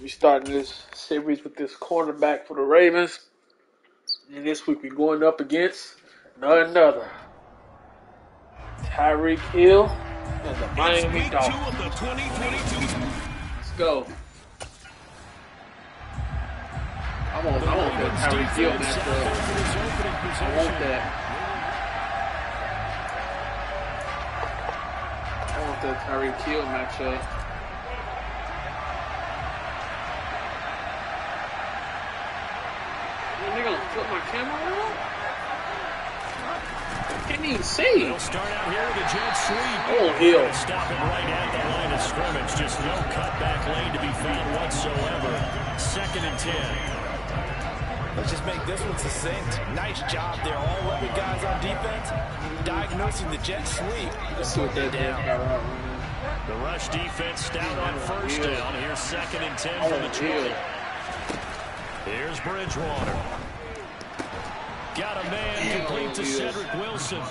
We starting this series with this cornerback for the Ravens. And this week we're going up against none another. Tyreek Hill and the Miami Dolphins. Let's go. I want, I want that Tyreek Hill matchup. I want that. I want that Tyreek Hill matchup. Man, they gonna flip my camera around? I can't even see. They'll start out here with a jet sweep. Oh, Hill. Stop it right at the line of scrimmage. Just no cutback lane to be found whatsoever. Second and ten. Let's just make this one succinct. Nice job there. All 11 guys on defense diagnosing the jet sweep. Let's see what that down. got out, man. The rush defense stout on first down. Here's second and 10 from the 20. Here's Bridgewater. Got a man complete to Cedric Wilson.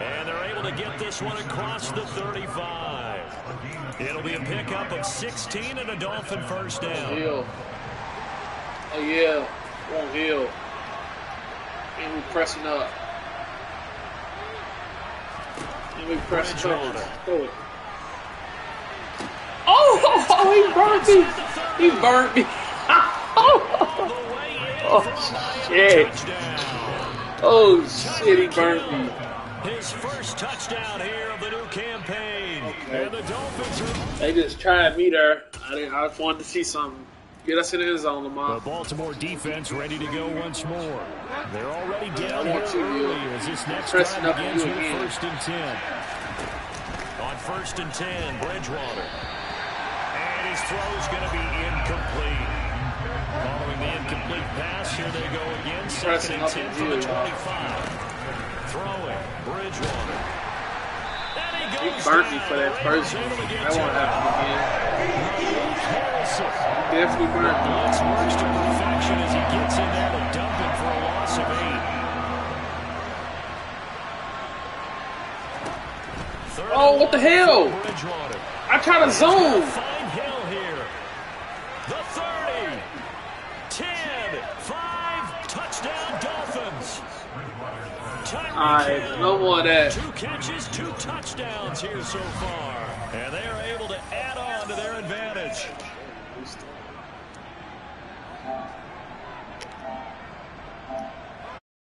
And they're able to get this one across the 35. It'll be a pickup of 16 and a Dolphin first down. Hill. Oh yeah, on Hill. And we pressing up. And we pressing up. It. Oh, oh, oh, he burnt me. He burnt me. oh shit. Oh shit, he me. His first touchdown here of the new campaign. Okay. And the Dolphins They just tried me there. I didn't. I just wanted to see something. Get us in the end zone, The Lamar. Baltimore defense ready to go once more. They're already down I here early as this next Pressing drive begins with again. first and ten. On first and ten, Bridgewater. And his throw is going to be incomplete. Following the incomplete pass, here they go again. Second and up ten from the uh, 25. Throwing, Bridgewater. And he goes burnt me for that first one. Able to get That won't happen again. Definitely burnt me. Blitz works to perfection as he gets in there to dump him for a loss of eight. Oh, what the hell? I try to zone. Alright, no more. Two catches, two touchdowns here so far. And they are able to add on to their advantage.